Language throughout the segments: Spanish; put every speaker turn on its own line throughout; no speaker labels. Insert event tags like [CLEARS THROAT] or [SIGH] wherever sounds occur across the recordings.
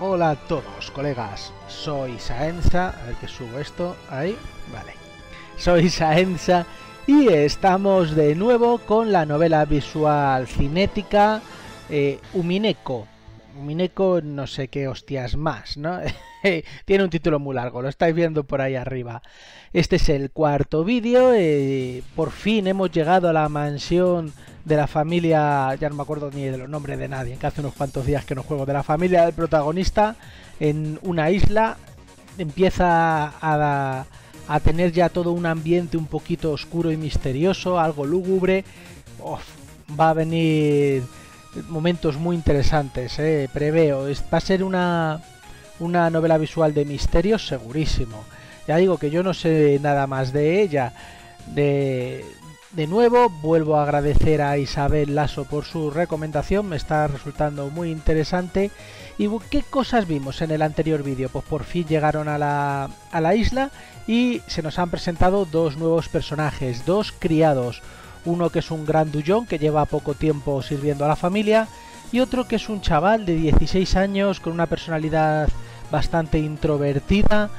Hola a todos, colegas. Soy Saenza. A ver que subo esto. Ahí. Vale. Soy Saenza y estamos de nuevo con la novela visual cinética eh, Umineko. Umineko no sé qué hostias más, ¿no? [LAUGHS] [LAUGHS] Tiene un título muy largo, lo estáis viendo por ahí arriba. Este es el cuarto vídeo. Eh, por fin hemos llegado a la mansión de la familia, ya no me acuerdo ni de los nombres de nadie, que hace unos cuantos días que no juego, de la familia del protagonista en una isla. Empieza a, a tener ya todo un ambiente un poquito oscuro y misterioso, algo lúgubre. va a venir momentos muy interesantes, eh, preveo. Va a ser una, una novela visual de misterios segurísimo. Ya digo que yo no sé nada más de ella. De, de nuevo, vuelvo a agradecer a Isabel Lasso por su recomendación, me está resultando muy interesante. ¿Y qué cosas vimos en el anterior vídeo? Pues por fin llegaron a la, a la isla y se nos han presentado dos nuevos personajes, dos criados. Uno que es un gran dullón que lleva poco tiempo sirviendo a la familia y otro que es un chaval de 16 años con una personalidad bastante introvertida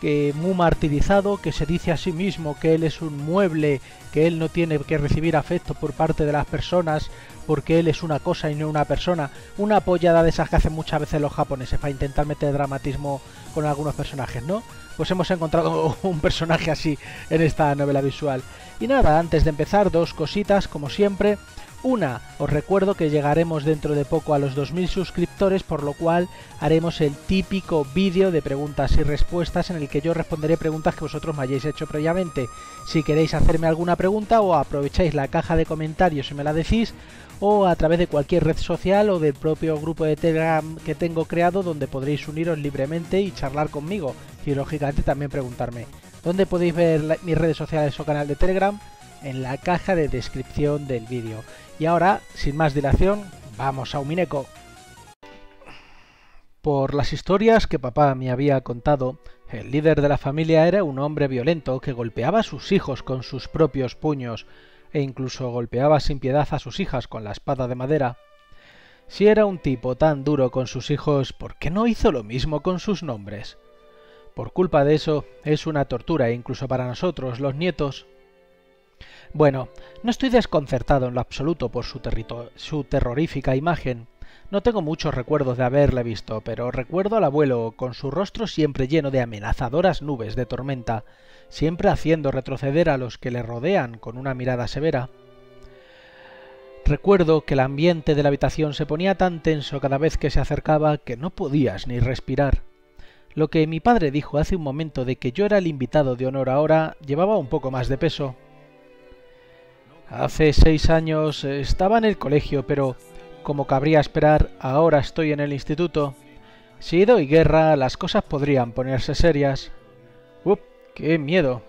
que muy martirizado, que se dice a sí mismo que él es un mueble, que él no tiene que recibir afecto por parte de las personas, porque él es una cosa y no una persona. Una apoyada de esas que hacen muchas veces los japoneses para intentar meter dramatismo con algunos personajes, ¿no? Pues hemos encontrado [LAUGHS] un personaje así en esta novela visual. Y nada, antes de empezar, dos cositas, como siempre. Una, os recuerdo que llegaremos dentro de poco a los 2.000 suscriptores, por lo cual haremos el típico vídeo de preguntas y respuestas en el que yo responderé preguntas que vosotros me hayáis hecho previamente. Si queréis hacerme alguna pregunta o aprovecháis la caja de comentarios y me la decís, o a través de cualquier red social o del propio grupo de Telegram que tengo creado donde podréis uniros libremente y charlar conmigo y lógicamente también preguntarme. ¿Dónde podéis ver mis redes sociales o canal de Telegram? En la caja de descripción del vídeo. Y ahora, sin más dilación, vamos a Umineko. Por las historias que papá me había contado, el líder de la familia era un hombre violento que golpeaba a sus hijos con sus propios puños e incluso golpeaba sin piedad a sus hijas con la espada de madera. Si era un tipo tan duro con sus hijos, ¿por qué no hizo lo mismo con sus nombres? Por culpa de eso, es una tortura incluso para nosotros, los nietos. Bueno, no estoy desconcertado en lo absoluto por su, su, terrorífica imagen. No tengo muchos recuerdos de haberle visto, pero recuerdo al abuelo con su rostro siempre lleno de amenazadoras nubes de tormenta, siempre haciendo retroceder a los que le rodean con una mirada severa. Recuerdo que el ambiente de la habitación se ponía tan tenso cada vez que se acercaba que no podías ni respirar. Lo que mi padre dijo hace un momento de que yo era el invitado de honor ahora llevaba un poco más de peso. Hace seis años estaba en el colegio, pero, como cabría esperar, ahora estoy en el instituto. Si doy guerra, las cosas podrían ponerse serias. ¡Up! ¡Qué miedo!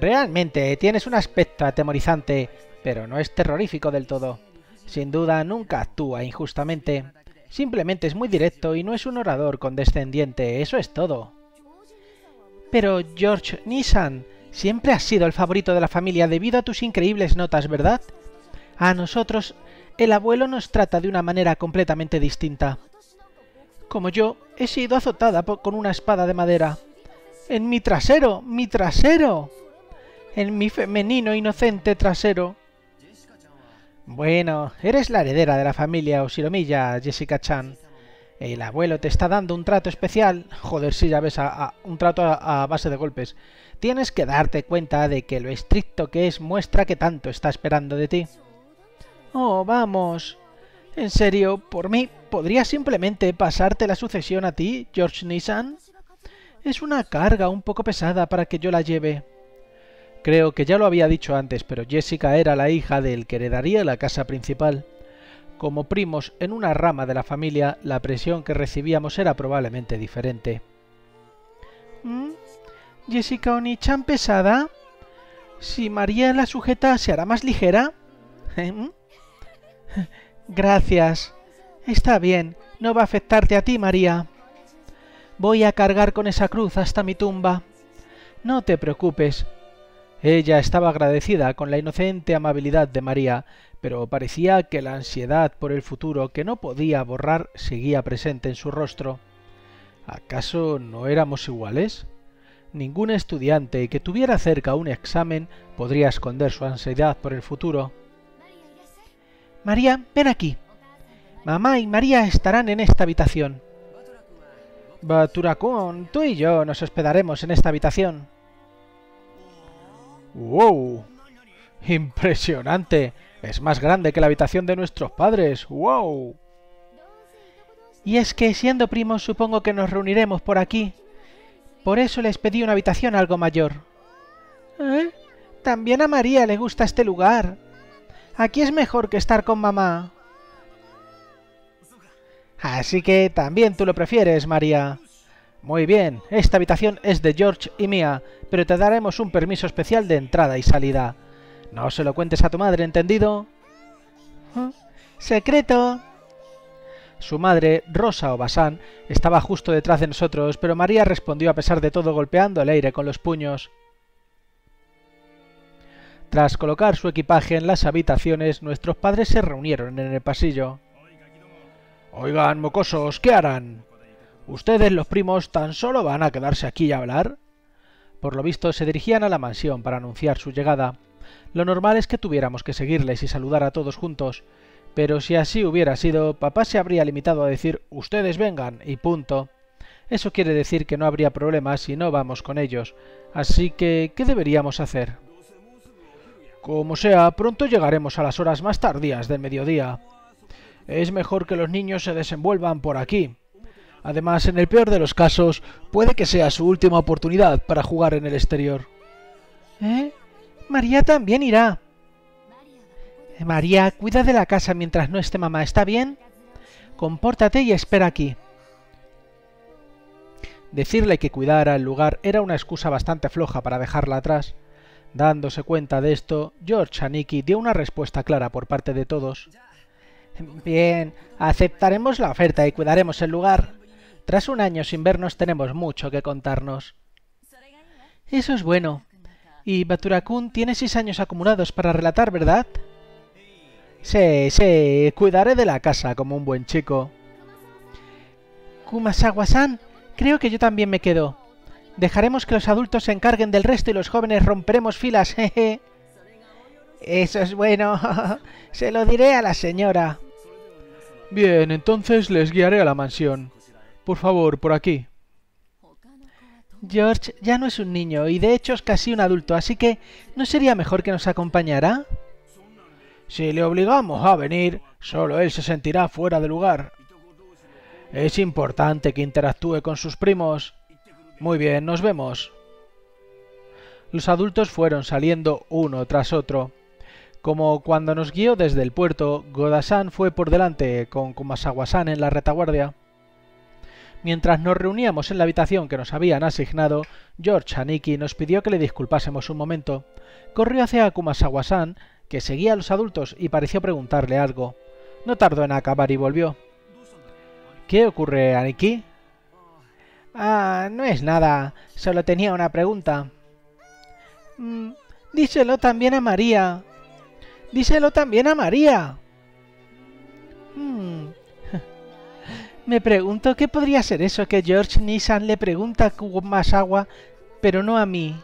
Realmente tienes un aspecto atemorizante, pero no es terrorífico del todo. Sin duda nunca actúa injustamente. Simplemente es muy directo y no es un orador condescendiente, eso es todo. Pero George Nissan, Siempre has sido el favorito de la familia debido a tus increíbles notas, ¿verdad? A nosotros, el abuelo nos trata de una manera completamente distinta. Como yo, he sido azotada con una espada de madera. En mi trasero, mi trasero. En mi femenino inocente trasero. Bueno, eres la heredera de la familia Osiromilla, Jessica Chan. El abuelo te está dando un trato especial. Joder, si ya ves a, un trato a base de golpes. Tienes que darte cuenta de que lo estricto que es muestra que tanto está esperando de ti. Oh, vamos. En serio, por mí, ¿podría simplemente pasarte la sucesión a ti, George Nissan? Es una carga un poco pesada para que yo la lleve. Creo que ya lo había dicho antes, pero Jessica era la hija del que heredaría la casa principal. Como primos en una rama de la familia, la presión que recibíamos era probablemente diferente. ¿Mm? Jessica Onichan pesada. Si María la sujeta, ¿se hará más ligera? ¿Eh? [LAUGHS] Gracias. Está bien. No va a afectarte a ti, María. Voy a cargar con esa cruz hasta mi tumba. No te preocupes. Ella estaba agradecida con la inocente amabilidad de María, pero parecía que la ansiedad por el futuro que no podía borrar seguía presente en su rostro. ¿Acaso no éramos iguales? Ningún estudiante que tuviera cerca un examen podría esconder su ansiedad por el futuro. María, ven aquí. Mamá y María estarán en esta habitación. Baturacón, tú y yo nos hospedaremos en esta habitación. ¡Wow! ¡Impresionante! Es más grande que la habitación de nuestros padres. ¡Wow! Y es que siendo primos supongo que nos reuniremos por aquí. Por eso les pedí una habitación algo mayor. ¿Eh? También a María le gusta este lugar. Aquí es mejor que estar con mamá. Así que también tú lo prefieres, María. Muy bien, esta habitación es de George y mía, pero te daremos un permiso especial de entrada y salida. No se lo cuentes a tu madre, ¿entendido? ¿Eh? ¡Secreto! Su madre, Rosa Obasán, estaba justo detrás de nosotros, pero María respondió a pesar de todo golpeando el aire con los puños. Tras colocar su equipaje en las habitaciones, nuestros padres se reunieron en el pasillo. Oigan, mocosos, ¿qué harán? ¿Ustedes, los primos, tan solo van a quedarse aquí y hablar? Por lo visto, se dirigían a la mansión para anunciar su llegada. Lo normal es que tuviéramos que seguirles y saludar a todos juntos, pero si así hubiera sido, papá se habría limitado a decir ustedes vengan y punto. Eso quiere decir que no habría problemas si no vamos con ellos. Así que, ¿qué deberíamos hacer? Como sea, pronto llegaremos a las horas más tardías del mediodía. Es mejor que los niños se desenvuelvan por aquí. Además, en el peor de los casos, puede que sea su última oportunidad para jugar en el exterior. ¿Eh? María también irá. María, cuida de la casa mientras no esté mamá, ¿está bien? Compórtate y espera aquí. Decirle que cuidara el lugar era una excusa bastante floja para dejarla atrás. Dándose cuenta de esto, George a Nicky dio una respuesta clara por parte de todos. Bien, aceptaremos la oferta y cuidaremos el lugar. Tras un año sin vernos tenemos mucho que contarnos. Eso es bueno. Y Baturakun tiene seis años acumulados para relatar, ¿verdad? Sí, sí, cuidaré de la casa como un buen chico. Kumasawa-san, creo que yo también me quedo. Dejaremos que los adultos se encarguen del resto y los jóvenes romperemos filas, [LAUGHS] jeje. Eso es bueno. [LAUGHS] se lo diré a la señora. Bien, entonces les guiaré a la mansión. Por favor, por aquí. George ya no es un niño y de hecho es casi un adulto, así que ¿no sería mejor que nos acompañara? Si le obligamos a venir, solo él se sentirá fuera de lugar. Es importante que interactúe con sus primos. Muy bien, nos vemos. Los adultos fueron saliendo uno tras otro. Como cuando nos guió desde el puerto, Godasan fue por delante con Kumasawa-san en la retaguardia. Mientras nos reuníamos en la habitación que nos habían asignado, George Haniki nos pidió que le disculpásemos un momento. Corrió hacia Kumasawa-san que seguía a los adultos y pareció preguntarle algo. No tardó en acabar y volvió. ¿Qué ocurre, Aniki? Ah, no es nada. Solo tenía una pregunta. Mm, díselo también a María. Díselo también a María. Hmm. Me pregunto qué podría ser eso que George Nissan le pregunta a más agua, pero no a mí.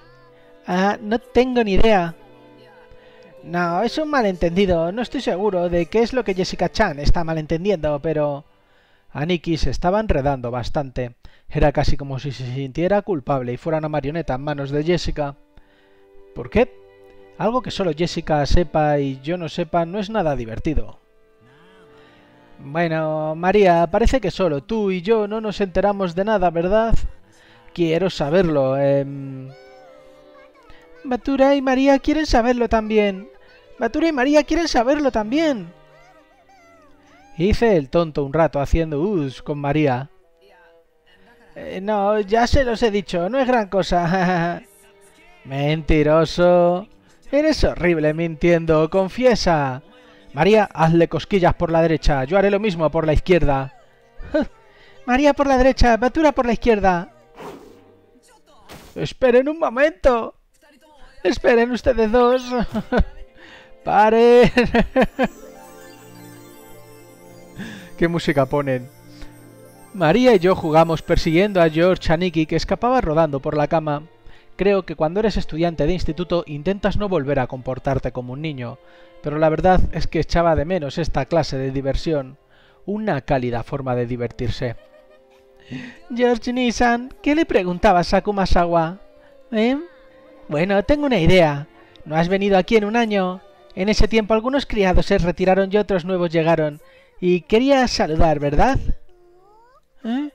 Ah, no tengo ni idea. No, es un malentendido. No estoy seguro de qué es lo que Jessica Chan está malentendiendo, pero... Aniki se estaba enredando bastante. Era casi como si se sintiera culpable y fuera una marioneta en manos de Jessica. ¿Por qué? Algo que solo Jessica sepa y yo no sepa no es nada divertido. Bueno, María, parece que solo tú y yo no nos enteramos de nada, ¿verdad? Quiero saberlo. Eh... Y María quieren saberlo también. Batura y María quieren saberlo también. Hice el tonto un rato haciendo us con María. Eh, no, ya se los he dicho, no es gran cosa. [LAUGHS] Mentiroso. Eres horrible mintiendo, confiesa. María, hazle cosquillas por la derecha, yo haré lo mismo por la izquierda. [LAUGHS] María por la derecha, Batura por la izquierda. Esperen un momento. Esperen ustedes dos. [LAUGHS] Paren. [LAUGHS] ¿Qué música ponen? María y yo jugamos persiguiendo a George Aniki que escapaba rodando por la cama. Creo que cuando eres estudiante de instituto intentas no volver a comportarte como un niño, pero la verdad es que echaba de menos esta clase de diversión, una cálida forma de divertirse. George Nissan, ¿qué le preguntabas a Kumasawa? ¿Eh? Bueno, tengo una idea. ¿No has venido aquí en un año? En ese tiempo algunos criados se retiraron y otros nuevos llegaron. Y quería saludar, ¿verdad? ¿Eh?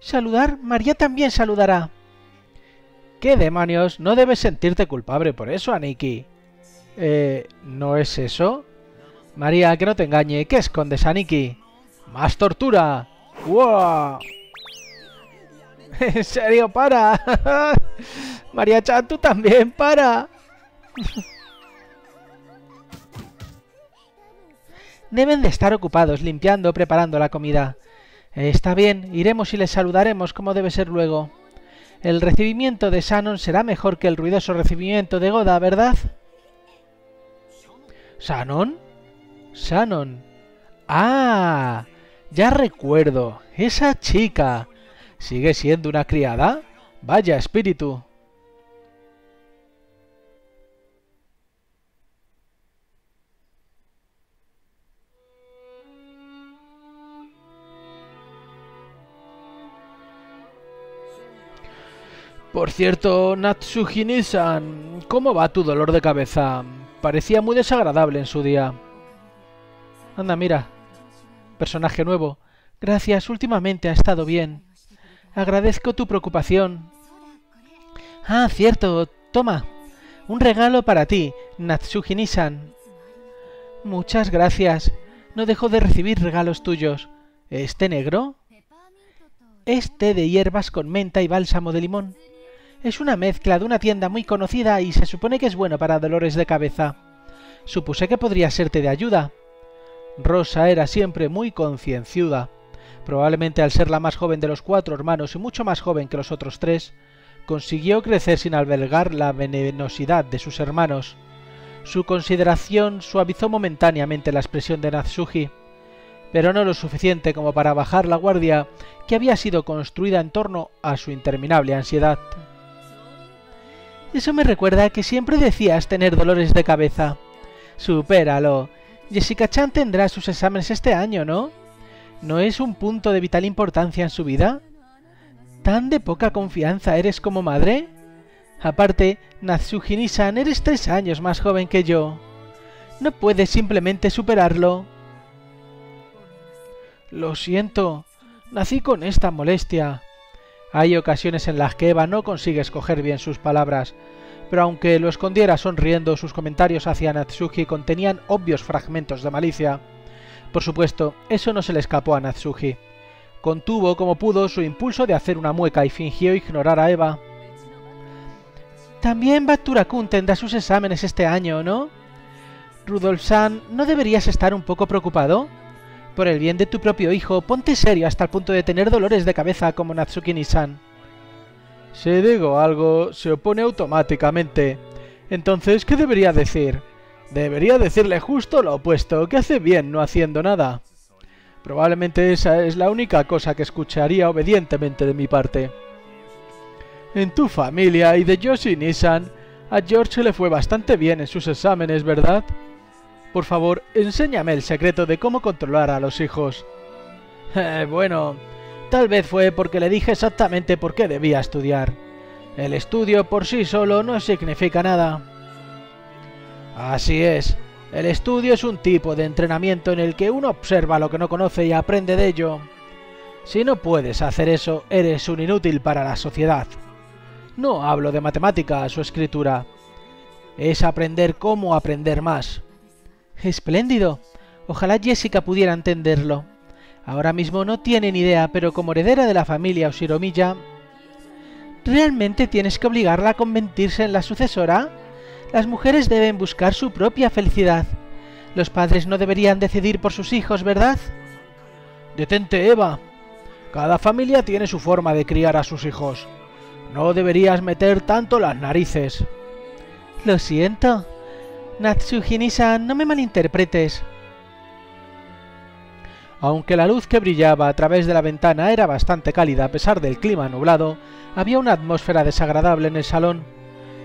¿Saludar? María también saludará. ¿Qué demonios? No debes sentirte culpable por eso, Aniki. Eh, ¿no es eso? María, que no te engañe. ¿Qué escondes, Aniki? ¡Más tortura! ¡Wow! [LAUGHS] ¿En serio? ¡Para! [LAUGHS] María Chan, tú también, para. [LAUGHS] Deben de estar ocupados limpiando, preparando la comida. Está bien, iremos y les saludaremos como debe ser luego. El recibimiento de Shannon será mejor que el ruidoso recibimiento de Goda, ¿verdad? ¿Shannon? Shannon. ¡Ah! Ya recuerdo. Esa chica. ¿Sigue siendo una criada? Vaya espíritu. Por cierto, Natsuhini-san, ¿cómo va tu dolor de cabeza? Parecía muy desagradable en su día. Anda, mira. Personaje nuevo. Gracias, últimamente ha estado bien. Agradezco tu preocupación. Ah, cierto. Toma. Un regalo para ti, Natsuhini-san. Muchas gracias. No dejo de recibir regalos tuyos. ¿Este negro? Este de hierbas con menta y bálsamo de limón. Es una mezcla de una tienda muy conocida y se supone que es bueno para dolores de cabeza. Supuse que podría serte de ayuda. Rosa era siempre muy concienciuda. Probablemente al ser la más joven de los cuatro hermanos y mucho más joven que los otros tres, consiguió crecer sin albergar la venenosidad de sus hermanos. Su consideración suavizó momentáneamente la expresión de Natsuhi, pero no lo suficiente como para bajar la guardia que había sido construida en torno a su interminable ansiedad. Eso me recuerda que siempre decías tener dolores de cabeza. Supéralo. Jessica Chan tendrá sus exámenes este año, ¿no? ¿No es un punto de vital importancia en su vida? ¿Tan de poca confianza eres como madre? Aparte, Natsuhini-san, eres tres años más joven que yo. ¿No puedes simplemente superarlo? Lo siento. Nací con esta molestia. Hay ocasiones en las que Eva no consigue escoger bien sus palabras, pero aunque lo escondiera sonriendo, sus comentarios hacia Natsuki contenían obvios fragmentos de malicia. Por supuesto, eso no se le escapó a Natsuki. Contuvo como pudo su impulso de hacer una mueca y fingió ignorar a Eva. También Batura-kun tendrá sus exámenes este año, ¿no? Rudolf-san, ¿no deberías estar un poco preocupado? Por el bien de tu propio hijo, ponte serio hasta el punto de tener dolores de cabeza como Natsuki-san. Si digo algo, se opone automáticamente. Entonces, ¿qué debería decir? Debería decirle justo lo opuesto, que hace bien no haciendo nada. Probablemente esa es la única cosa que escucharía obedientemente de mi parte. En tu familia y de Yoshi Nissan, a George le fue bastante bien en sus exámenes, ¿verdad? Por favor, enséñame el secreto de cómo controlar a los hijos. [LAUGHS] Eh, bueno, tal vez fue porque le dije exactamente por qué debía estudiar. El estudio por sí solo no significa nada. Así es, el estudio es un tipo de entrenamiento en el que uno observa lo que no conoce y aprende de ello. Si no puedes hacer eso, eres un inútil para la sociedad. No hablo de matemáticas o escritura. Es aprender cómo aprender más. Espléndido. Ojalá Jessica pudiera entenderlo. Ahora mismo no tiene ni idea, pero como heredera de la familia Oshiromiya... ¿Realmente tienes que obligarla a convertirse en la sucesora? Las mujeres deben buscar su propia felicidad. Los padres no deberían decidir por sus hijos, ¿verdad? Detente, Eva. Cada familia tiene su forma de criar a sus hijos. No deberías meter tanto las narices.
Lo siento. Natsuhini-san, no me malinterpretes.
Aunque la luz que brillaba a través de la ventana era bastante cálida a pesar del clima nublado, había una atmósfera desagradable en el salón,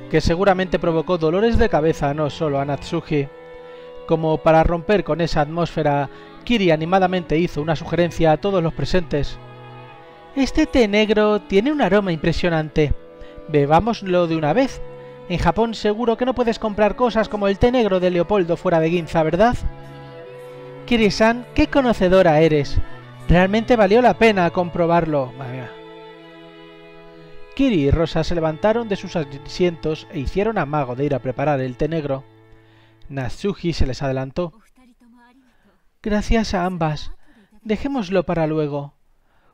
que seguramente provocó dolores de cabeza no solo a Natsuki. Como para romper con esa atmósfera, Kiri animadamente hizo una sugerencia a todos los presentes.
Este té negro tiene un aroma impresionante. Bebámoslo de una vez. En Japón seguro que no puedes comprar cosas como el té negro de Leopoldo fuera de Ginza, ¿verdad? Kiri-san, qué conocedora eres. Realmente valió la pena comprobarlo.
Kiri y Rosa se levantaron de sus asientos e hicieron amago de ir a preparar el té negro. Natsuki se les adelantó.
Gracias a ambas. Dejémoslo para luego.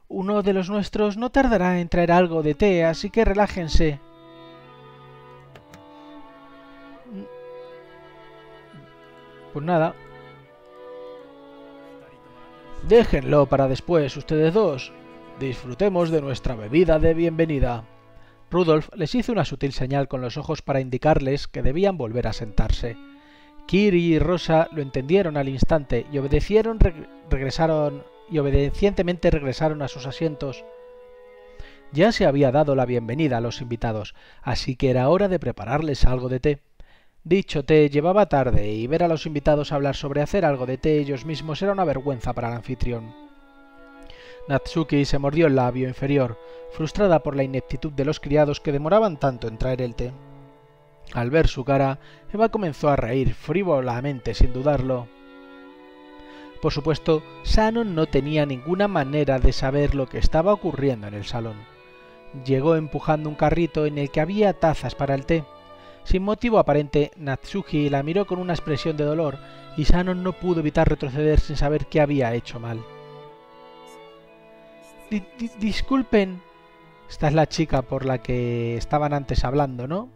Uno de los nuestros no tardará en traer algo de té, así que relájense.
Pues nada. Déjenlo para después, ustedes dos. Disfrutemos de nuestra bebida de bienvenida. Rudolf les hizo una sutil señal con los ojos para indicarles que debían volver a sentarse. Kiri y Rosa lo entendieron al instante y obedecieron, regresaron y obedecientemente regresaron a sus asientos. Ya se había dado la bienvenida a los invitados, así que era hora de prepararles algo de té. Dicho té llevaba tarde y ver a los invitados hablar sobre hacer algo de té ellos mismos era una vergüenza para el anfitrión. Natsuki se mordió el labio inferior, frustrada por la ineptitud de los criados que demoraban tanto en traer el té. Al ver su cara, Eva comenzó a reír frívolamente sin dudarlo. Por supuesto, Shannon no tenía ninguna manera de saber lo que estaba ocurriendo en el salón. Llegó empujando un carrito en el que había tazas para el té. Sin motivo aparente, Natsuki la miró con una expresión de dolor y Shannon no pudo evitar retroceder sin saber qué había hecho mal.
disculpen.
Esta es la chica por la que estaban antes hablando, ¿no?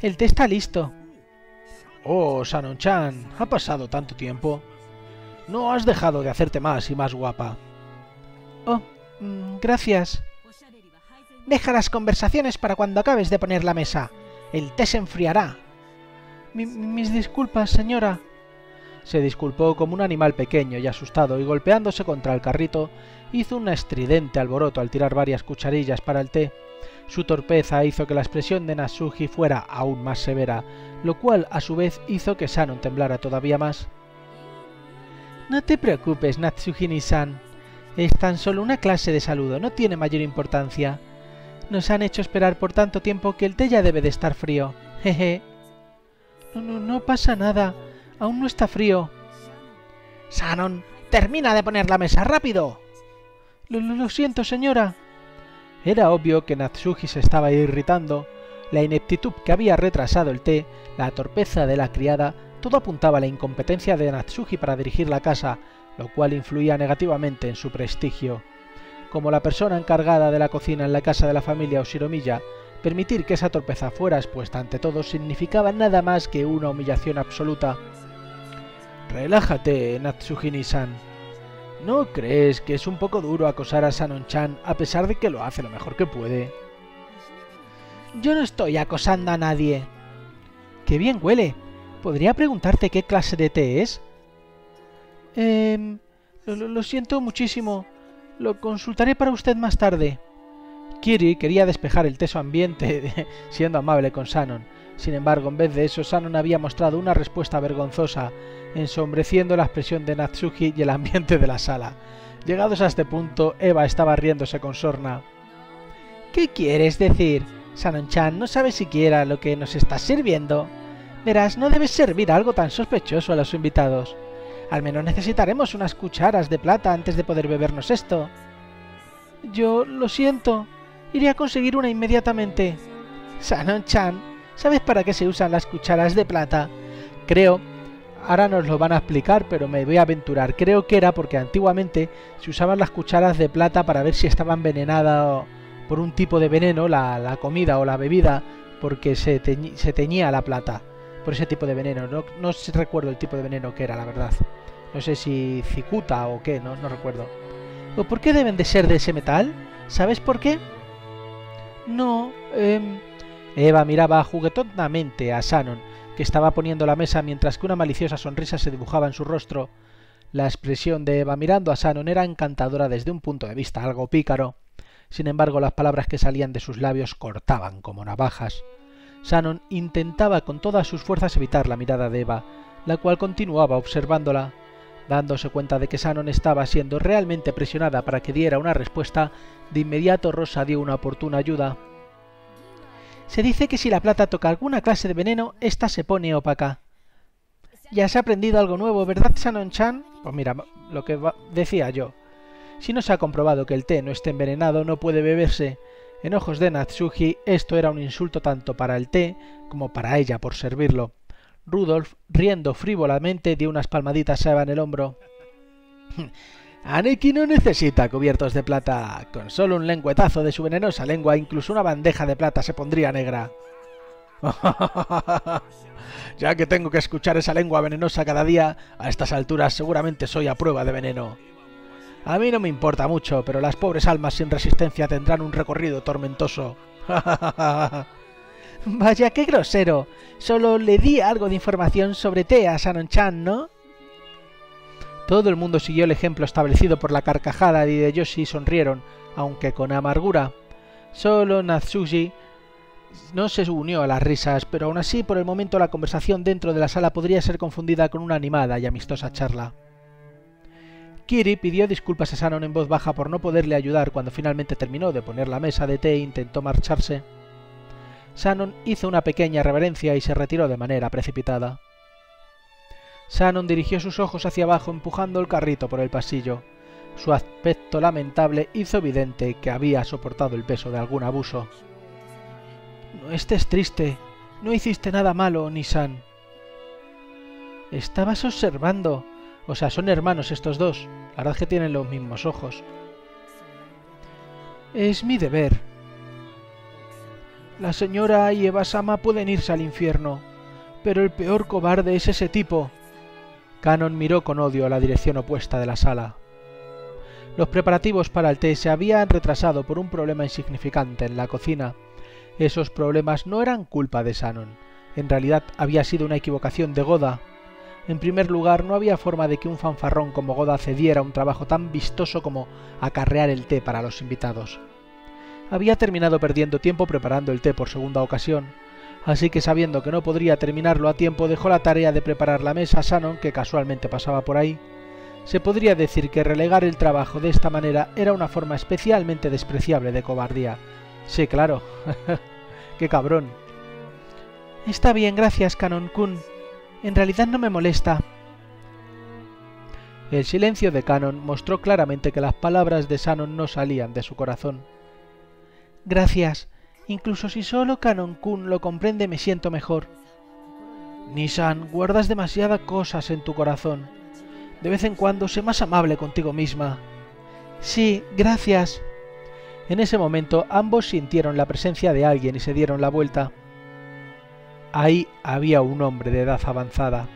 El té está listo.
Oh, Sanon-chan, ha pasado tanto tiempo. No has dejado de hacerte más y más guapa.
Oh, mm, gracias. Deja las conversaciones para cuando acabes de poner la mesa. El té se enfriará. mis disculpas, señora.
Se disculpó como un animal pequeño y asustado y golpeándose contra el carrito, hizo un estridente alboroto al tirar varias cucharillas para el té. Su torpeza hizo que la expresión de Natsuki fuera aún más severa, lo cual a su vez hizo que Sanon temblara todavía más.
No te preocupes, Natsuki-san. Es tan solo una clase de saludo, no tiene mayor importancia. Nos han hecho esperar por tanto tiempo que el té ya debe de estar frío. Jeje. No, no, no pasa nada. Aún no está frío.
Sanon, termina de poner la mesa rápido.
Lo, lo siento, señora.
Era obvio que Natsuki se estaba irritando. La ineptitud que había retrasado el té, la torpeza de la criada, todo apuntaba a la incompetencia de Natsuki para dirigir la casa, lo cual influía negativamente en su prestigio. Como la persona encargada de la cocina en la casa de la familia Oshiromiya, permitir que esa torpeza fuera expuesta ante todos significaba nada más que una humillación absoluta. Relájate, Natsuki-san, ¿No crees que es un poco duro acosar a Sanon-chan a pesar de que lo hace lo mejor que puede?
Yo no estoy acosando a nadie.
¡Qué bien huele! ¿Podría preguntarte qué clase de té es? Eh... Lo, siento muchísimo. Lo consultaré para usted más tarde.
Kiri quería despejar el teso ambiente [LAUGHS] siendo amable con Sanon. Sin embargo, en vez de eso, Sanon había mostrado una respuesta vergonzosa ensombreciendo la expresión de Natsuki y el ambiente de la sala. Llegados a este punto, Eva estaba riéndose con sorna.
¿Qué quieres decir? Sanon-chan no sabe siquiera lo que nos está sirviendo. Verás, no debes servir algo tan sospechoso a los invitados. Al menos necesitaremos unas cucharas de plata antes de poder bebernos esto.
Yo lo siento. Iré a conseguir una inmediatamente.
Sanon-chan, ¿sabes para qué se usan las cucharas de plata?
Creo ahora nos lo van a explicar, pero me voy a aventurar. Creo que era porque antiguamente se usaban las cucharas de plata para ver si estaba envenenada por un tipo de veneno, la, comida o la bebida, porque se, teñía la plata por ese tipo de veneno. No, no recuerdo el tipo de veneno que era, la verdad.
No sé si cicuta o qué, no, no recuerdo. ¿Por qué deben de ser de ese metal? ¿Sabes por qué? No, eh... Eva miraba juguetonamente a Shannon, que estaba poniendo la mesa mientras que una maliciosa sonrisa se dibujaba en su rostro. La expresión de Eva mirando a Shannon era encantadora desde un punto de vista algo pícaro. Sin embargo, las palabras que salían de sus labios cortaban como navajas. Shannon intentaba con todas sus fuerzas evitar la mirada de Eva, la cual continuaba observándola. Dándose cuenta de que Shannon estaba siendo realmente presionada para que diera una respuesta, de inmediato Rosa dio una oportuna ayuda. Se dice que si la plata toca alguna clase de veneno, ésta se pone opaca. Ya se ha aprendido algo nuevo, ¿verdad, Shannon-chan? Pues mira, lo que decía yo. Si no se ha comprobado que el té no esté envenenado, no puede beberse. En ojos de Natsuki, esto era un insulto tanto para el té como para ella por servirlo. Rudolf, riendo frívolamente, dio unas palmaditas a Eva en el hombro. [LAUGHS] Aneki no necesita cubiertos de plata. Con solo un lengüetazo de su venenosa lengua, incluso una bandeja de plata se pondría negra. [LAUGHS] ya que tengo que escuchar esa lengua venenosa cada día, a estas alturas seguramente soy a prueba de veneno. A mí no me importa mucho, pero las pobres almas sin resistencia tendrán un recorrido tormentoso. [LAUGHS] Vaya, qué grosero. Solo le di algo de información sobre Tea a Sanon-chan, ¿no? Todo el mundo siguió el ejemplo establecido por la carcajada y de Yoshi sonrieron, aunque con amargura. Solo Natsushi no se unió a las risas, pero aún así por el momento la conversación dentro de la sala podría ser confundida con una animada y amistosa charla. Kiri pidió disculpas a Sanon en voz baja por no poderle ayudar cuando finalmente terminó de poner la mesa de té e intentó marcharse. Sanon hizo una pequeña reverencia y se retiró de manera precipitada. Shannon dirigió sus ojos hacia abajo empujando el carrito por el pasillo. Su aspecto lamentable hizo evidente que había soportado el peso de algún abuso. No estés triste. No hiciste nada malo, Nisan. Estabas observando. O sea, son hermanos estos dos. La verdad es que tienen los mismos ojos. Es mi deber. La señora y Eva Sama pueden irse al infierno, pero el peor cobarde es ese tipo. Canon miró con odio a la dirección opuesta de la sala. Los preparativos para el té se habían retrasado por un problema insignificante en la cocina. Esos problemas no eran culpa de Shannon. En realidad había sido una equivocación de Goda. En primer lugar, no había forma de que un fanfarrón como Goda cediera un trabajo tan vistoso como acarrear el té para los invitados. Había terminado perdiendo tiempo preparando el té por segunda ocasión, así que sabiendo que no podría terminarlo a tiempo dejó la tarea de preparar la mesa a Shannon, que casualmente pasaba por ahí. Se podría decir que relegar el trabajo de esta manera era una forma especialmente despreciable de cobardía. Sí, claro. [LAUGHS] Qué cabrón. Está bien, gracias, Canon Kun. En realidad no me molesta. El silencio de Canon mostró claramente que las palabras de Shannon no salían de su corazón. Gracias, Incluso si solo Canon Kun lo comprende me siento mejor. Nisan, guardas demasiadas cosas en tu corazón. De vez en cuando sé más amable contigo misma. Sí, gracias. En ese momento ambos sintieron la presencia de alguien y se dieron la vuelta. Ahí había un hombre de edad avanzada.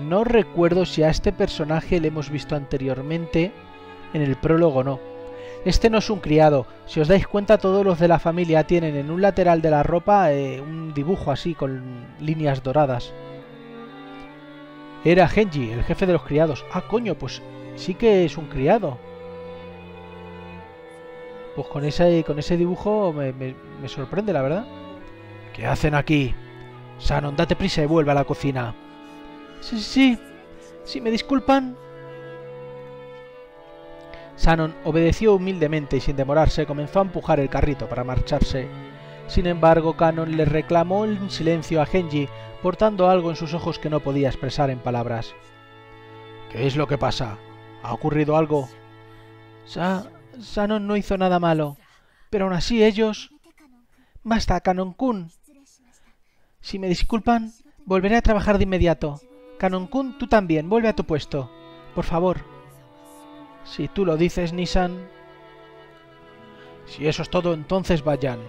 No recuerdo si a este personaje le hemos visto anteriormente en el prólogo o no, este no es un criado. Si os dais cuenta, todos los de la familia tienen en un lateral de la ropa eh, un dibujo así con líneas doradas. Era Genji, el jefe de los criados. Ah, coño, pues sí que es un criado. Pues con ese, con ese dibujo me, me sorprende, la verdad. ¿Qué hacen aquí? Sanon, date prisa y vuelve a la cocina. Sí, sí. Si me disculpan, Shannon obedeció humildemente y sin demorarse comenzó a empujar el carrito para marcharse. Sin embargo, Canon le reclamó en silencio a Genji, portando algo en sus ojos que no podía expresar en palabras. ¿Qué es lo que pasa? ¿Ha ocurrido algo? Sa Shannon no hizo nada malo, pero aún así ellos... Basta, Canon-kun. Si me disculpan, volveré a trabajar de inmediato. Canon-kun, tú también, vuelve a tu puesto. Por favor. Si tú lo dices, Nissan. Si eso es todo, entonces vayan.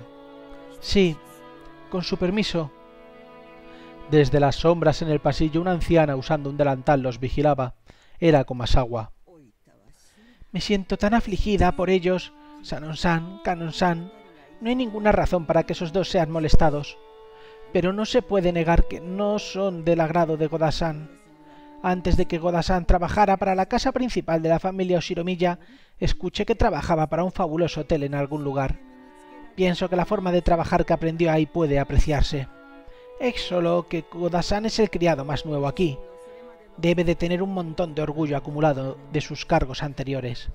Sí, con su permiso.
Desde las sombras en el pasillo una anciana usando un delantal los vigilaba. Era como agua.
Me siento tan afligida por ellos, Sanon-san, Canon-san. No hay ninguna razón para que esos dos sean molestados. Pero no se puede negar que no son del agrado de Godasan. Antes de que Godasan trabajara para la casa principal de la familia Oshiromiya, escuché que trabajaba para un fabuloso hotel en algún lugar. Pienso que la forma de trabajar que aprendió ahí puede apreciarse. Es solo que Godasan es el criado más nuevo aquí. Debe de tener un montón de orgullo acumulado de sus cargos anteriores.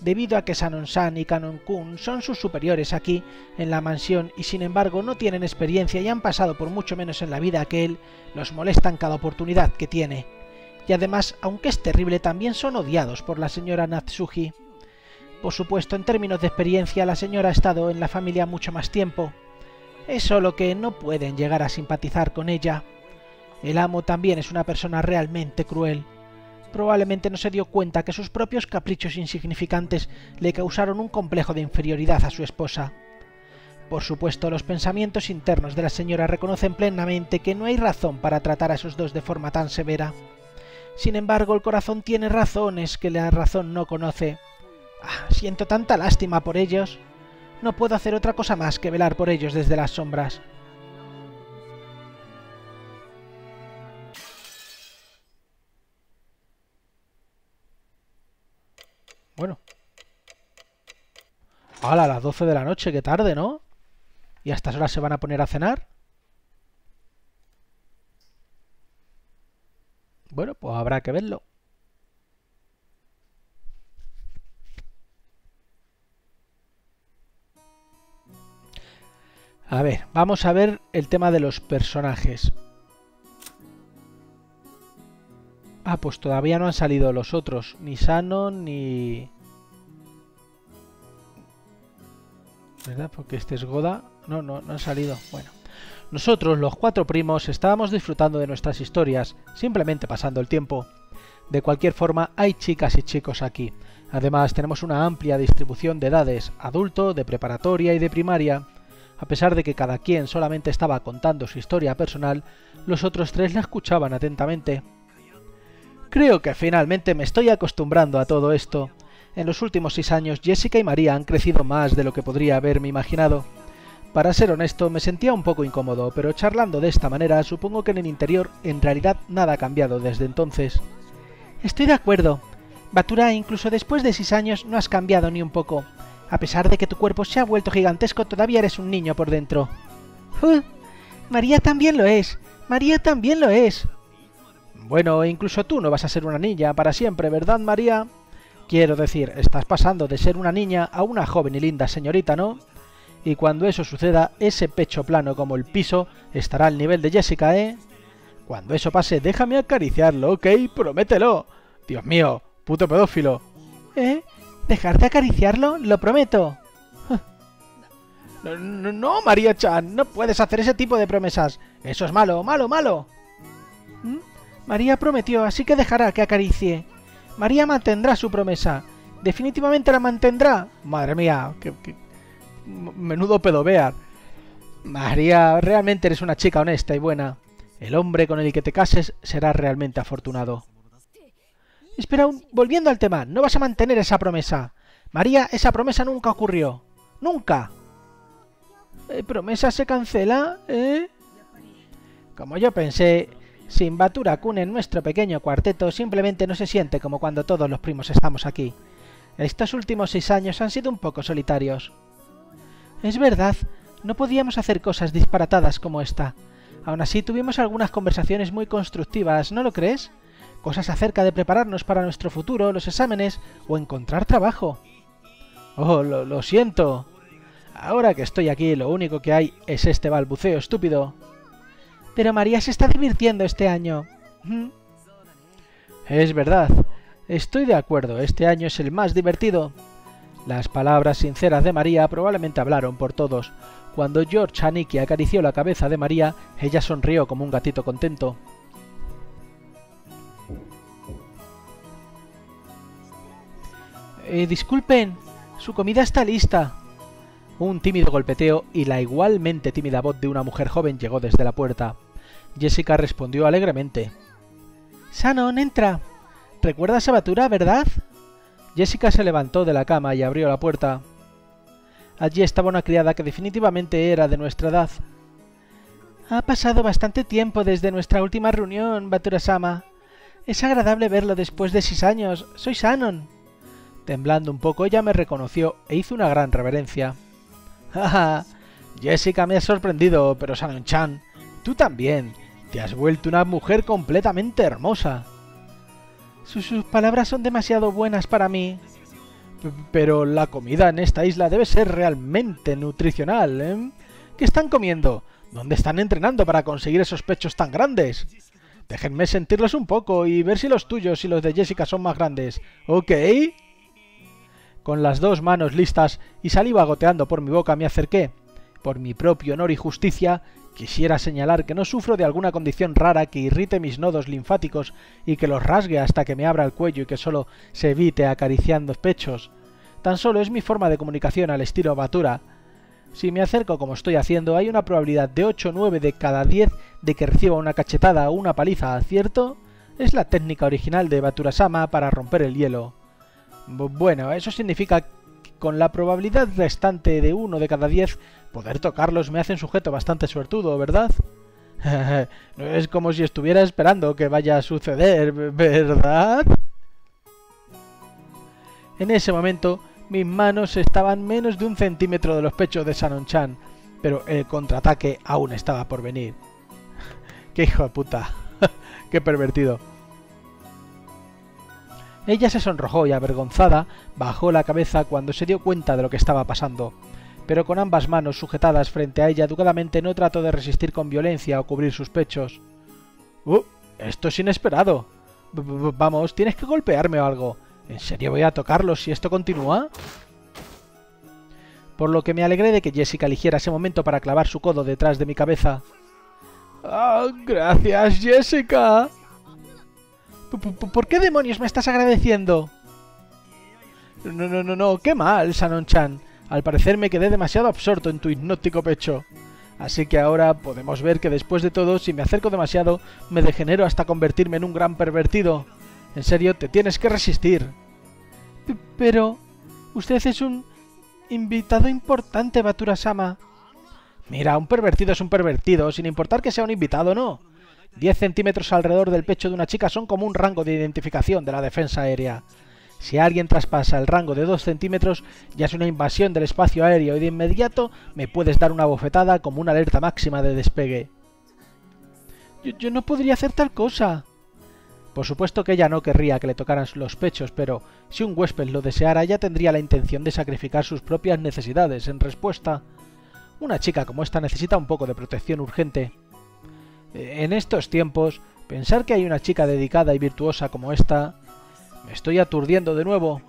Debido a que Sanon-san y Kanon-kun son sus superiores aquí, en la mansión, y sin embargo no tienen experiencia y han pasado por mucho menos en la vida que él, los molestan cada oportunidad que tiene. Y además, aunque es terrible, también son odiados por la señora Natsuji. Por supuesto, en términos de experiencia, la señora ha estado en la familia mucho más tiempo. Es solo que no pueden llegar a simpatizar con ella. El amo también es una persona realmente cruel probablemente no se dio cuenta que sus propios caprichos insignificantes le causaron un complejo de inferioridad a su esposa. Por supuesto, los pensamientos internos de la señora reconocen plenamente que no hay razón para tratar a esos dos de forma tan severa. Sin embargo, el corazón tiene razones que la razón no conoce. Ah, siento tanta lástima por ellos. No puedo hacer otra cosa más que velar por ellos desde las sombras.
Bueno. ¡Hala! A las 12 de la noche, qué tarde, ¿no? ¿Y a estas horas se van a poner a cenar? Bueno, pues habrá que verlo. A ver, vamos a ver el tema de los personajes. Ah, pues todavía no han salido los otros. Ni Sano, ni... ¿Verdad? Porque este es Goda. No, no, no han salido. Bueno. Nosotros, los cuatro primos, estábamos disfrutando de nuestras historias, simplemente pasando el tiempo. De cualquier forma, hay chicas y chicos aquí. Además, tenemos una amplia distribución de edades, adulto, de preparatoria y de primaria. A pesar de que cada quien solamente estaba contando su historia personal, los otros tres la escuchaban atentamente. Creo que finalmente me estoy acostumbrando a todo esto. En los últimos seis años Jessica y María han crecido más de lo que podría haberme imaginado. Para ser honesto, me sentía un poco incómodo, pero charlando de esta manera supongo que en el interior en realidad nada ha cambiado desde entonces.
Estoy de acuerdo. Batura, incluso después de seis años no has cambiado ni un poco. A pesar de que tu cuerpo se ha vuelto gigantesco, todavía eres un niño por dentro. Uh, María también lo es. María también lo es.
Bueno, incluso tú no vas a ser una niña para siempre, ¿verdad, María? Quiero decir, estás pasando de ser una niña a una joven y linda señorita, ¿no? Y cuando eso suceda, ese pecho plano como el piso estará al nivel de Jessica, ¿eh? Cuando eso pase, déjame acariciarlo, ¿ok? Promételo. Dios mío, puto pedófilo.
¿Eh? ¿Dejarte acariciarlo? Lo prometo.
No, [LAUGHS] no, no, María Chan, no puedes hacer ese tipo de promesas. Eso es malo, malo, malo.
¿Mm? María prometió, así que dejará que acaricie. María mantendrá su promesa. Definitivamente la mantendrá.
Madre mía, que, menudo pedovear. María, realmente eres una chica honesta y buena. El hombre con el que te cases será realmente afortunado.
Espera, volviendo al tema, no vas a mantener esa promesa. María, esa promesa nunca ocurrió. ¡Nunca!
¿Eh, ¿Promesa se cancela? ¿Eh? Como yo pensé, sin Batura Kun en nuestro pequeño cuarteto simplemente no se siente como cuando todos los primos estamos aquí. Estos últimos seis años han sido un poco solitarios.
Es verdad, no podíamos hacer cosas disparatadas como esta. Aún así tuvimos algunas conversaciones muy constructivas, ¿no lo crees? Cosas acerca de prepararnos para nuestro futuro, los exámenes o encontrar trabajo.
Oh, lo, lo siento. Ahora que estoy aquí, lo único que hay es este balbuceo estúpido.
Pero María se está divirtiendo este año.
Es verdad. Estoy de acuerdo. Este año es el más divertido. Las palabras sinceras de María probablemente hablaron por todos. Cuando George Haniki acarició la cabeza de María, ella sonrió como un gatito contento.
Eh, disculpen, su comida está lista.
Un tímido golpeteo y la igualmente tímida voz de una mujer joven llegó desde la puerta. Jessica respondió alegremente.
Shannon, entra. ¿Recuerdas a Batura, verdad?
Jessica se levantó de la cama y abrió la puerta. Allí estaba una criada que definitivamente era de nuestra edad.
Ha pasado bastante tiempo desde nuestra última reunión, Batura-sama. Es agradable verlo después de seis años. Soy Shannon.
Temblando un poco, ella me reconoció e hizo una gran reverencia.
¡Ja, [LAUGHS] Jessica me ha sorprendido, pero Shannon-chan, tú también. Te has vuelto una mujer completamente hermosa.
Sus, palabras son demasiado buenas para mí.
pero la comida en esta isla debe ser realmente nutricional, ¿eh? ¿Qué están comiendo? ¿Dónde están entrenando para conseguir esos pechos tan grandes? Déjenme sentirlos un poco y ver si los tuyos y los de Jessica son más grandes, ¿ok? Con las dos manos listas y saliva goteando por mi boca me acerqué. Por mi propio honor y justicia, Quisiera señalar que no sufro de alguna condición rara que irrite mis nodos linfáticos y que los rasgue hasta que me abra el cuello y que solo se evite acariciando pechos. Tan solo es mi forma de comunicación al estilo Batura. Si me acerco como estoy haciendo, hay una probabilidad de 8 o 9 de cada 10 de que reciba una cachetada o una paliza, ¿cierto? Es la técnica original de Batura-sama para romper el hielo. bueno, eso significa con la probabilidad restante de uno de cada diez, poder tocarlos me hace un sujeto bastante suertudo, ¿verdad? [LAUGHS] no es como si estuviera esperando que vaya a suceder, ¿verdad? En ese momento, mis manos estaban menos de un centímetro de los pechos de Sanon-chan, pero el contraataque aún estaba por venir. [LAUGHS] ¡Qué hijo de puta! [LAUGHS] ¡Qué pervertido! Ella se sonrojó y avergonzada bajó la cabeza cuando se dio cuenta de lo que estaba pasando, pero con ambas manos sujetadas frente a ella educadamente no trató de resistir con violencia o cubrir sus pechos. ¡Uh! Esto es inesperado. vamos, tienes que golpearme o algo. ¿En serio voy a tocarlo si esto continúa? Por lo que me alegré de que Jessica eligiera ese momento para clavar su codo detrás de mi cabeza. ¡Ah, gracias, Jessica!
¿Por qué demonios me estás agradeciendo?
No, no, no, no, qué mal, Sanon-chan. Al parecer me quedé demasiado absorto en tu hipnótico pecho. Así que ahora podemos ver que después de todo, si me acerco demasiado, me degenero hasta convertirme en un gran pervertido. En serio, te tienes que resistir.
pero... Usted es un... invitado importante, Batura-sama.
Mira, un pervertido es un pervertido, sin importar que sea un invitado o no. 10 centímetros alrededor del pecho de una chica son como un rango de identificación de la defensa aérea. Si alguien traspasa el rango de 2 centímetros, ya es una invasión del espacio aéreo y de inmediato me puedes dar una bofetada como una alerta máxima de despegue.
Yo, no podría hacer tal cosa.
Por supuesto que ella no querría que le tocaran los pechos, pero si un huésped lo deseara, ya tendría la intención de sacrificar sus propias necesidades en respuesta. Una chica como esta necesita un poco de protección urgente. En estos tiempos, pensar que hay una chica dedicada y virtuosa como esta... Me estoy aturdiendo de nuevo.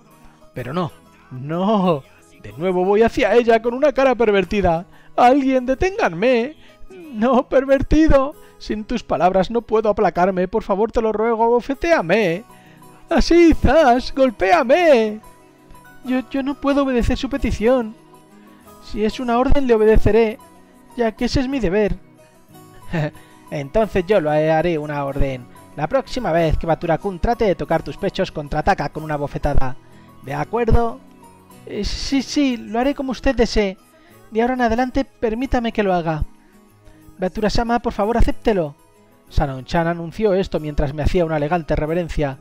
Pero no, no. De nuevo voy hacia ella con una cara pervertida. ¡Alguien, deténganme! No, pervertido. Sin tus palabras no puedo aplacarme. Por favor, te lo ruego, bofeteame. Así, zas, golpéame.
Yo, yo no puedo obedecer su petición. Si es una orden, le obedeceré, ya que ese es mi deber. [LAUGHS]
Entonces yo lo haré una orden. La próxima vez que Baturakun trate de tocar tus pechos, contraataca con una bofetada. ¿De acuerdo?
Eh, sí, sí, lo haré como usted desee. De ahora en adelante, permítame que lo haga. Baturasama, por favor, acéptelo.
Sanon-chan anunció esto mientras me hacía una elegante reverencia.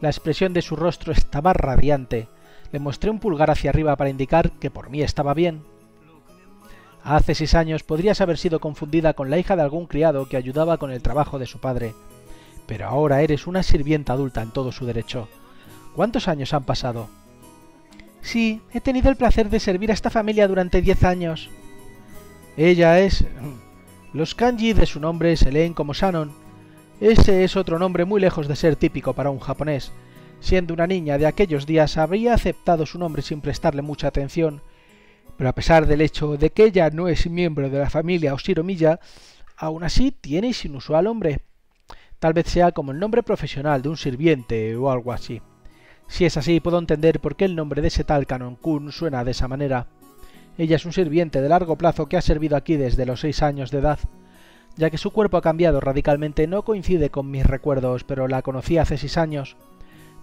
La expresión de su rostro estaba radiante. Le mostré un pulgar hacia arriba para indicar que por mí estaba bien. Hace seis años podrías haber sido confundida con la hija de algún criado que ayudaba con el trabajo de su padre, pero ahora eres una sirvienta adulta en todo su derecho. ¿Cuántos años han pasado?
Sí, he tenido el placer de servir a esta familia durante diez años.
Ella es... [CLEARS THROAT] Los kanji de su nombre se leen como Shannon. Ese es otro nombre muy lejos de ser típico para un japonés. Siendo una niña de aquellos días habría aceptado su nombre sin prestarle mucha atención, pero a pesar del hecho de que ella no es miembro de la familia Oshiro Miya, aún así tiene inusual nombre. Tal vez sea como el nombre profesional de un sirviente o algo así. Si es así, puedo entender por qué el nombre de ese tal Kanon Kun suena de esa manera. Ella es un sirviente de largo plazo que ha servido aquí desde los seis años de edad.
ya que su cuerpo ha cambiado radicalmente, no coincide con mis recuerdos, pero la conocí hace seis años.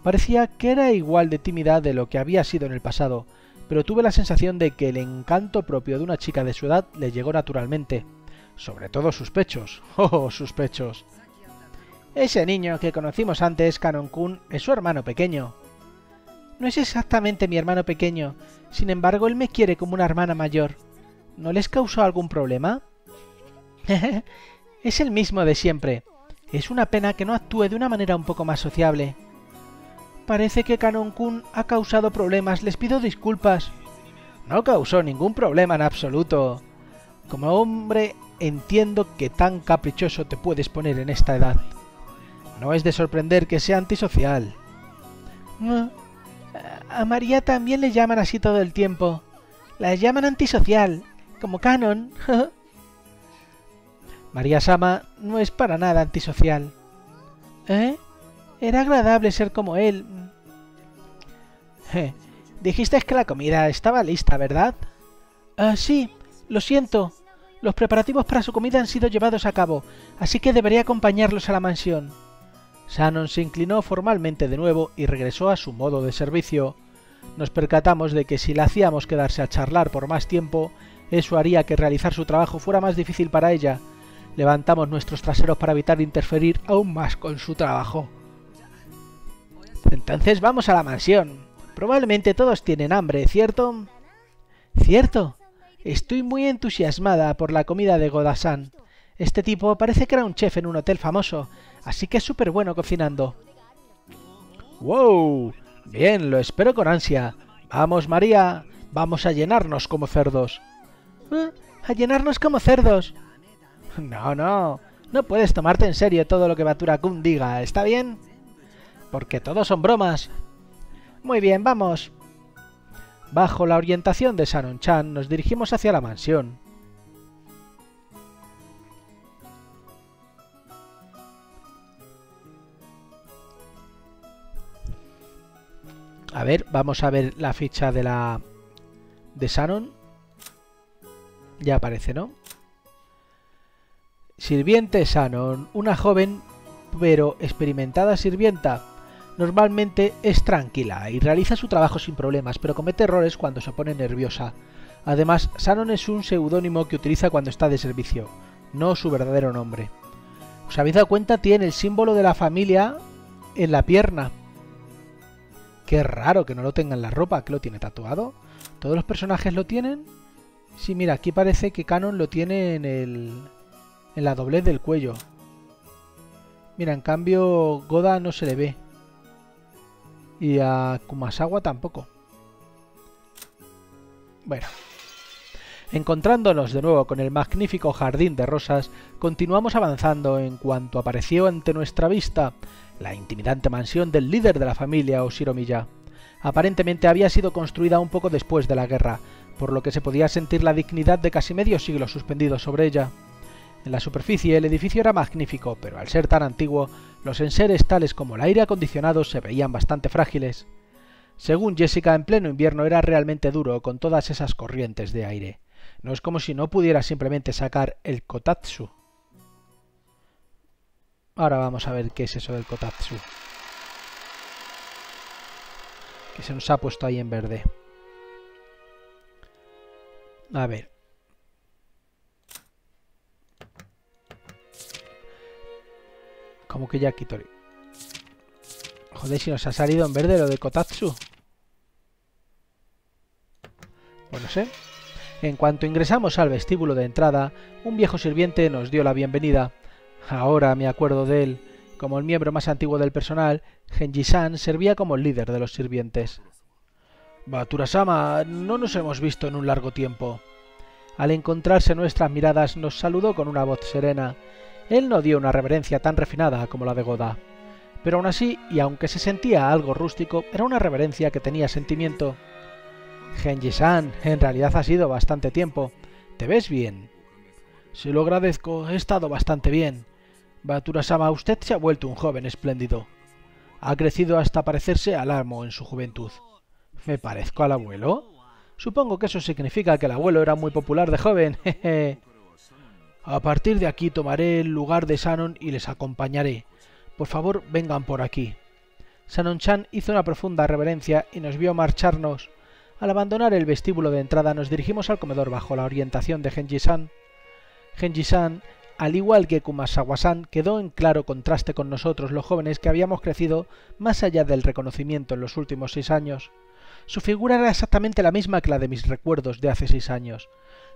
Parecía que era igual de tímida de lo que había sido en el pasado, pero tuve la sensación de que el encanto propio de una chica de su edad le llegó naturalmente. Sobre todo sus pechos. [LAUGHS] ¡Oh, sus pechos! Ese niño que conocimos antes, Kanon Kun, es su hermano pequeño. No es exactamente mi hermano pequeño, sin embargo él me quiere como una hermana mayor. ¿No les causó algún problema? [LAUGHS] es el mismo de siempre. Es una pena que no actúe de una manera un poco más sociable. Parece que Kanon Kun ha causado problemas, les pido disculpas. No causó ningún problema en absoluto. Como hombre, entiendo que tan caprichoso te puedes poner en esta edad. No es de sorprender que sea antisocial. a María también le llaman así todo el tiempo. La llaman antisocial, como Canon. [LAUGHS] María Sama no es para nada antisocial. ¿Eh? Era agradable ser como él. Dijiste que la comida estaba lista, ¿verdad? Ah, sí, lo siento. Los preparativos para su comida han sido llevados a cabo, así que debería acompañarlos a la mansión. Shannon se inclinó formalmente de nuevo y regresó a su modo de servicio. Nos percatamos de que si la hacíamos quedarse a charlar por más tiempo, eso haría que realizar su trabajo fuera más difícil para ella. Levantamos nuestros traseros para evitar interferir aún más con su trabajo. Entonces vamos a la mansión. Probablemente todos tienen hambre, ¿cierto? Cierto. Estoy muy entusiasmada por la comida de Godasan. Este tipo parece que era un chef en un hotel famoso, así que es súper bueno cocinando. ¡Wow! Bien, lo espero con ansia. Vamos, María, vamos a llenarnos como cerdos. ¿Eh? ¿A llenarnos como cerdos? No, no. No puedes tomarte en serio todo lo que Batura-kun diga, ¿está bien? Porque todos son bromas. Muy bien, vamos. Bajo la orientación de Sanon-chan nos dirigimos hacia la mansión. A ver, vamos a ver la ficha de la... de Sanon. Ya aparece, ¿no? Sirviente Sanon, una joven pero experimentada sirvienta. Normalmente es tranquila y realiza su trabajo sin problemas, pero comete errores cuando se pone nerviosa. Además, Sanon es un seudónimo que utiliza cuando está de servicio, no su verdadero nombre. ¿Os habéis dado cuenta? Tiene el símbolo de la familia en la pierna. Qué raro que no lo tenga en la ropa, que lo tiene tatuado. ¿Todos los personajes lo tienen? Sí, mira, aquí parece que Canon lo tiene en el... en la doblez del cuello. Mira, en cambio Goda no se le ve. Y a Kumasawa tampoco. Bueno. Encontrándonos de nuevo con el magnífico jardín de rosas, continuamos avanzando en cuanto apareció ante nuestra vista la intimidante mansión del líder de la familia Oshiromiya. Aparentemente había sido construida un poco después de la guerra, por lo que se podía sentir la dignidad de casi medio siglo suspendido sobre ella. En la superficie el edificio era magnífico, pero al ser tan antiguo, los enseres tales como el aire acondicionado se veían bastante frágiles. Según Jessica, en pleno invierno era realmente duro con todas esas corrientes de aire. No es como si no pudiera simplemente sacar el kotatsu. Ahora vamos a ver qué es eso del kotatsu. Que se nos ha puesto ahí en verde. A ver. Como que Yakitori. Joder, si nos ha salido en verde lo de Kotatsu. Pues no sé. En cuanto ingresamos al vestíbulo de entrada, un viejo sirviente nos dio la bienvenida. Ahora me acuerdo de él. Como el miembro más antiguo del personal, Genji-san servía como el líder de los sirvientes. Baturasama, no nos hemos visto en un largo tiempo. Al encontrarse nuestras miradas nos saludó con una voz serena. Él no dio una reverencia tan refinada como la de Goda. Pero aún así, y aunque se sentía algo rústico, era una reverencia que tenía sentimiento. Genji-san, en realidad ha sido bastante tiempo. ¿Te ves bien? Se lo agradezco, he estado bastante bien. Baturasama, usted se ha vuelto un joven espléndido. Ha crecido hasta parecerse al amo en su juventud. ¿Me parezco al abuelo? Supongo que eso significa que el abuelo era muy popular de joven. [LAUGHS] A partir de aquí tomaré el lugar de Sanon y les acompañaré. Por favor, vengan por aquí.
Sanon-chan hizo una profunda reverencia y nos vio marcharnos. Al abandonar el vestíbulo de entrada nos dirigimos al comedor bajo la orientación de Genji-san. Genji-san, al igual que Kumasawa-san, quedó en claro contraste con nosotros los jóvenes que habíamos crecido más allá del reconocimiento en los últimos seis años. Su figura era exactamente la misma que la de mis recuerdos de hace seis años.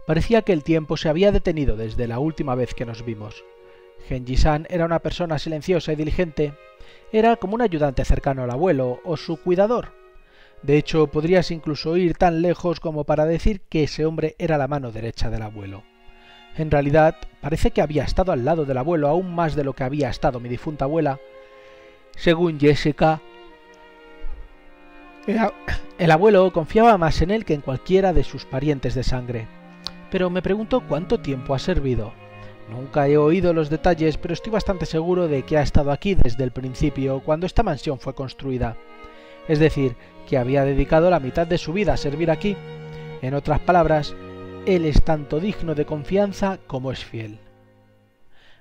Parecía que el tiempo se había detenido desde la última vez que nos vimos. Genji-san era una persona silenciosa y diligente. Era como un ayudante cercano al abuelo o su cuidador. De hecho, podrías incluso ir tan lejos como para decir que ese hombre era la mano derecha del abuelo. En realidad, parece que había estado al lado del abuelo aún más de lo que había estado mi difunta abuela. Según Jessica, el abuelo confiaba más en él que en cualquiera de sus parientes de sangre. Pero me pregunto cuánto tiempo ha servido. Nunca he oído los detalles, pero estoy bastante seguro de que ha estado aquí desde el principio, cuando esta mansión fue construida. Es decir, que había dedicado la mitad de su vida a servir aquí. En otras palabras, él es tanto digno de confianza como es fiel.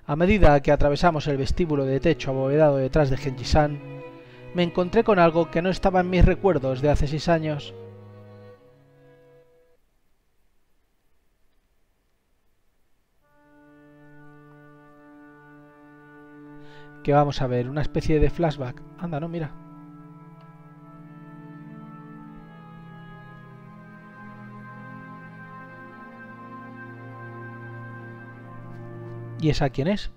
A medida que atravesamos el vestíbulo de techo abovedado detrás de Genji-san, me encontré con algo que no estaba en mis recuerdos de hace seis años. Que vamos a ver, una especie de flashback. Anda, no, mira. ¿Y esa quién es?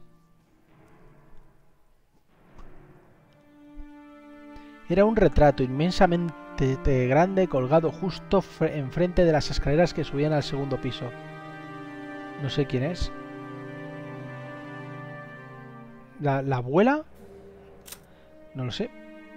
Era un retrato inmensamente grande colgado justo enfrente de las escaleras que subían al segundo piso. No sé quién es. ¿La, abuela? No lo sé.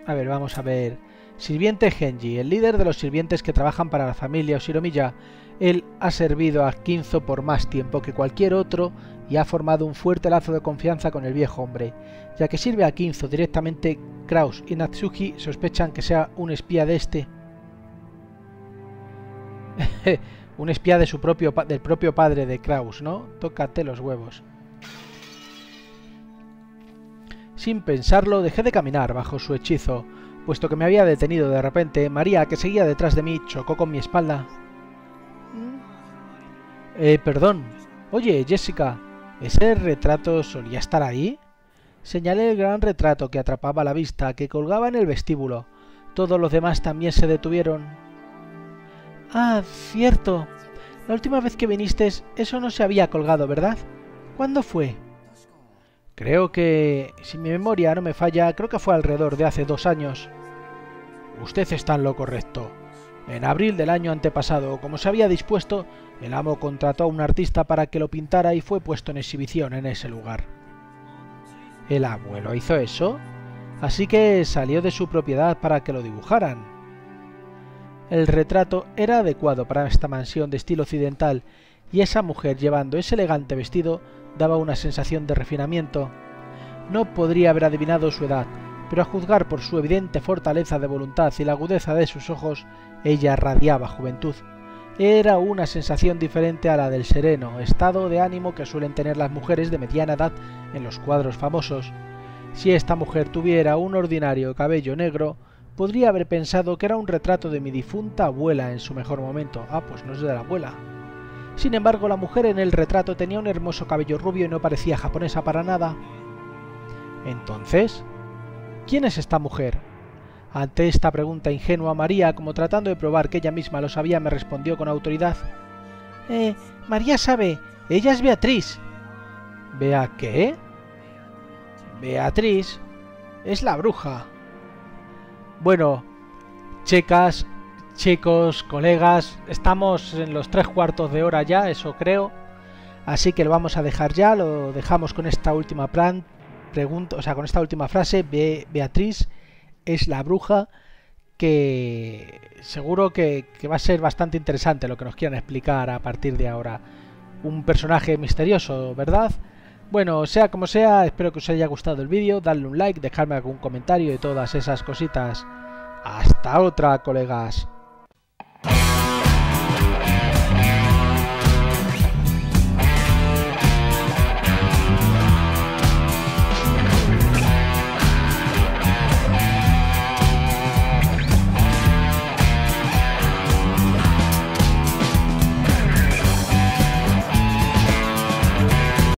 A ver, vamos a ver. Sirviente Genji, el líder de los sirvientes que trabajan para la familia Oshiromiya. Él ha servido a Kinzo por más tiempo que cualquier otro y ha formado un fuerte lazo de confianza con el viejo hombre. Ya que sirve a Kinzo directamente, Kraus y Natsuki sospechan que sea un espía de este. [LAUGHS] un espía de su propio del propio padre de Kraus, ¿no? Tócate los huevos. Sin pensarlo, dejé de caminar bajo su hechizo. Puesto que me había detenido de repente, María, que seguía detrás de mí, chocó con mi espalda. Eh, perdón. Oye, Jessica, ¿ese retrato solía estar ahí? Señalé el gran retrato que atrapaba la vista, que colgaba en el vestíbulo. Todos los demás también se detuvieron. Ah, cierto. La última vez que viniste, eso no se había colgado, ¿verdad? ¿Cuándo fue? Creo que, si mi memoria no me falla, creo que fue alrededor de hace dos años. Usted está en lo correcto. En abril del año antepasado, como se había dispuesto, el amo contrató a un artista para que lo pintara y fue puesto en exhibición en ese lugar. ¿El abuelo hizo eso? Así que salió de su propiedad para que lo dibujaran. El retrato era adecuado para esta mansión de estilo occidental y esa mujer llevando ese elegante vestido daba una sensación de refinamiento. No podría haber adivinado su edad, pero a juzgar por su evidente fortaleza de voluntad y la agudeza de sus ojos, ella radiaba juventud. Era una sensación diferente a la del sereno estado de ánimo que suelen tener las mujeres de mediana edad en los cuadros famosos. Si esta mujer tuviera un ordinario cabello negro, podría haber pensado que era un retrato de mi difunta abuela en su mejor momento. Ah, pues no es de la abuela. Sin embargo, la mujer en el retrato tenía un hermoso cabello rubio y no parecía japonesa para nada. Entonces, ¿Quién es esta mujer? Ante esta pregunta ingenua, María, como tratando de probar que ella misma lo sabía, me respondió con autoridad. Eh, María sabe, ella es Beatriz. ¿Bea qué? Beatriz es la bruja. Bueno, chicas, chicos, colegas, estamos en los tres cuartos de hora ya, eso creo. Así que lo vamos a dejar ya, lo dejamos con esta última plan, o sea, con esta última frase, Beatriz es la bruja que seguro que, va a ser bastante interesante lo que nos quieran explicar a partir de ahora. Un personaje misterioso, ¿verdad? Bueno, sea como sea, espero que os haya gustado el vídeo, darle un like, dejarme algún comentario y todas esas cositas. Hasta otra, colegas.